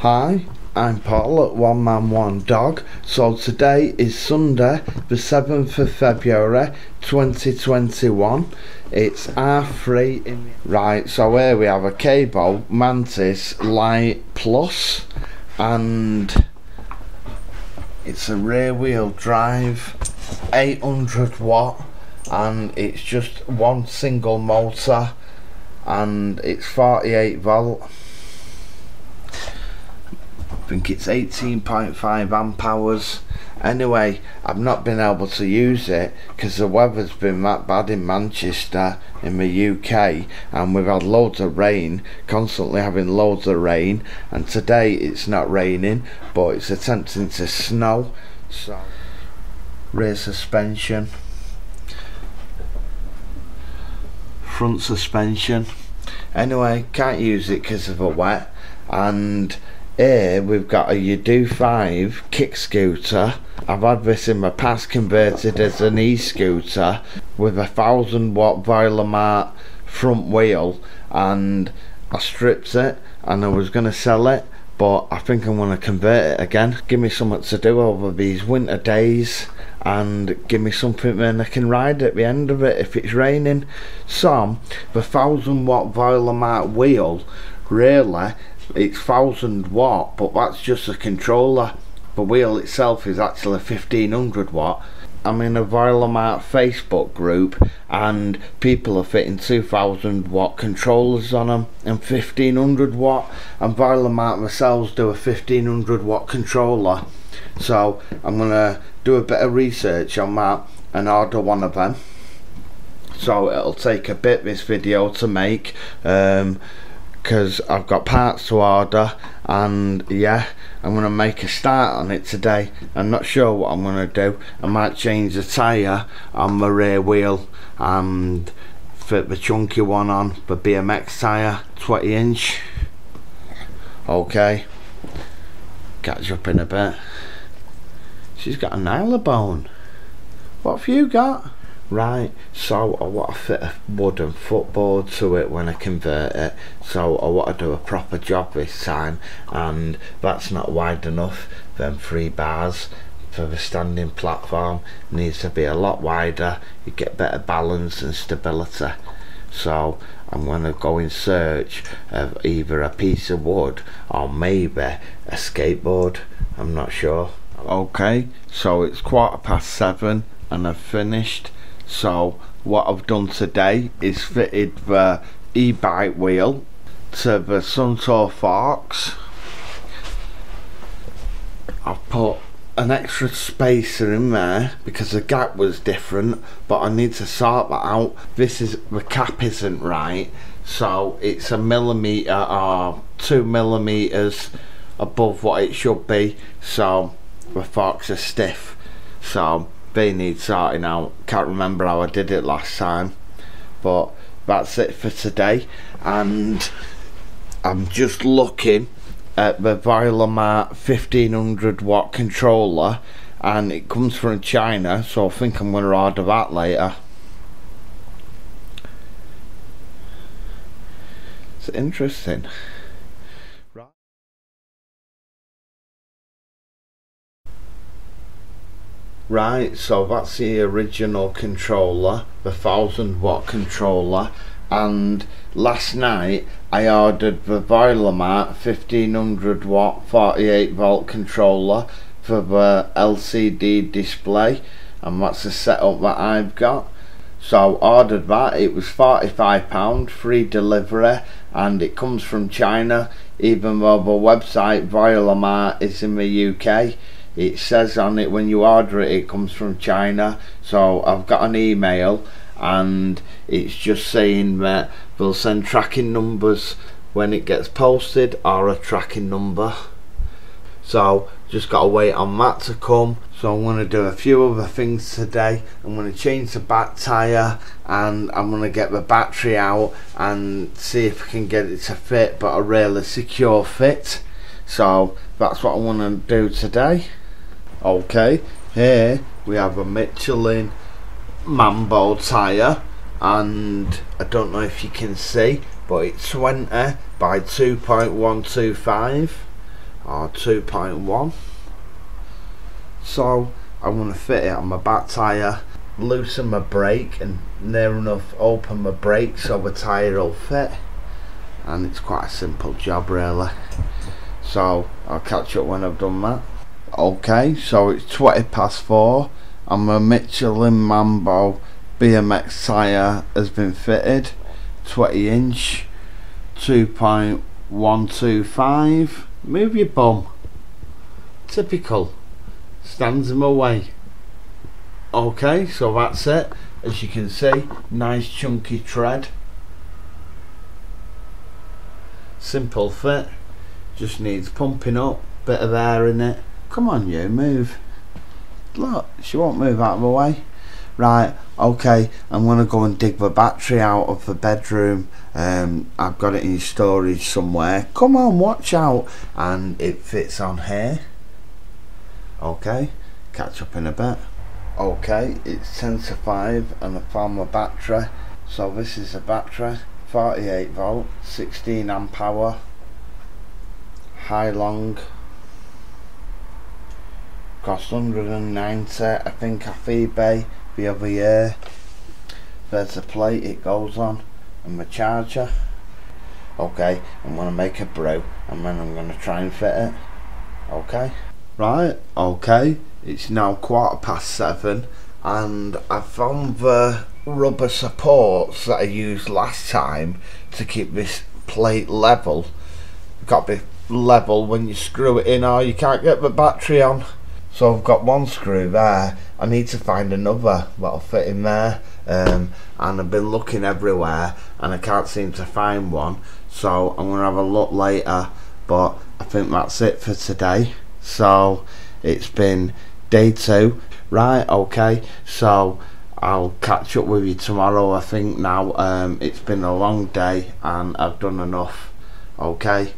Hi, I'm Paul at One Man One Dog. So today is Sunday, the 7th of February 2021. It's R3 in Right, so here we have a Kaabo Mantis Light Plus and it's a rear wheel drive 800 watt and it's just one single motor and it's 48 volt think it's 18.5 amp hours. Anyway I've not been able to use it because the weather's been that bad in Manchester in the UK and we've had loads of rain constantly having loads of rain and today it's not raining but it's attempting to snow so rear suspension. Front suspension. Anyway can't use it because of the wet and here we've got a Yedoo 5 kick scooter. I've had this in my past converted as an e-scooter with a thousand watt Voilamart front wheel and I stripped it and I was going to sell it but I think I'm going to convert it again. Give me something to do over these winter days and give me something then I can ride at the end of it if it's raining. So the thousand watt Voilamart wheel really it's thousand watt but that's just a controller. The wheel itself is actually 1500 watt. I'm in a Voilamart Facebook group and people are fitting 2000 watt controllers on them and 1500 watt and Voilamart themselves do a 1500 watt controller. So I'm gonna do a bit of research on that and order one of them. So it'll take a bit this video to make. Um, because I've got parts to order and yeah I'm gonna make a start on it today. I'm not sure what I'm gonna do. I might change the tyre on the rear wheel and fit the chunky one on the BMX tyre 20 inch. Okay. Catch up in a bit. She's got a bone. What have you got right so I want to fit a wooden footboard to it when I convert it. So I want to do a proper job this time and that's not wide enough. Then three bars for the standing platform needs to be a lot wider. You get better balance and stability. So I'm going to go in search of either a piece of wood or maybe a skateboard. I'm not sure. Okay so it's quarter past seven and I've finished so what I've done today is fitted the e-bike wheel to the Suntour forks. I've put an extra spacer in there because the gap was different but I need to sort that out. This is the cap isn't right so it's a millimeter or two millimeters above what it should be. So the forks are stiff. So they need sorting out. Can't remember how I did it last time but that's it for today. And I'm just looking at the Voilamart 1500 watt controller and it comes from China so I think I'm going to order that later. It's interesting Right, so that's the original controller, the 1000 watt controller, and last night I ordered the Voilamart 1500 watt 48 volt controller for the LCD display, and that's the setup that I've got. So ordered that, it was £45, free delivery, and it comes from China, even though the website Voilamart is in the UK it says on it when you order it it comes from China. So I've got an email and it's just saying that they'll send tracking numbers when it gets posted or a tracking number. So just got to wait on that to come. So I'm going to do a few other things today. I'm going to change the back tyre and I'm going to get the battery out and see if I can get it to fit but a really secure fit. So that's what I want to do today okay here we have a Michelin Mambo tyre and I don't know if you can see but it's 20 by 2.125 or 2.1 so I'm going to fit it on my back tyre loosen my brake and near enough open my brake so the tyre will fit. And it's quite a simple job really. So I'll catch up when I've done that okay so it's 20 past 4 and my Michelin Mambo BMX tyre has been fitted 20 inch 2.125 move your bum. Typical. Stands in my way. Okay so that's it. As you can see nice chunky tread. Simple fit. Just needs pumping up bit of air in it come on you move. Look she won't move out of the way. Right okay I'm gonna go and dig the battery out of the bedroom. Um, I've got it in storage somewhere. Come on watch out. And it fits on here. Okay catch up in a bit. Okay it's 10 to 5 and I found my battery. So this is a battery 48 volt 16 amp hour Hailong cost 190 I think off eBay the other year. There's a plate it goes on and my charger. Okay I'm gonna make a brew and then I'm gonna try and fit it. Okay? Right okay. It's now quarter past seven and I found the rubber supports that I used last time to keep this plate level. Got to be level when you screw it in or you can't get the battery on so I've got one screw there. I need to find another that'll fit in there. Um, and I've been looking everywhere and I can't seem to find one. So I'm gonna have a look later but I think that's it for today. So it's been day two. Right okay. So I'll catch up with you tomorrow I think now. Um, it's been a long day and I've done enough okay